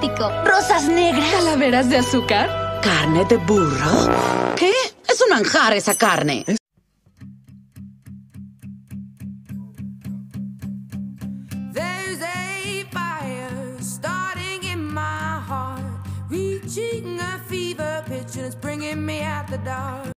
Rosas negras. ¿Calaveras de azúcar? ¿Carne de burro? ¿Qué? Es un manjar esa carne. There's a fire starting in my heart, reaching a fever pitch, and it's bringing me out the dark.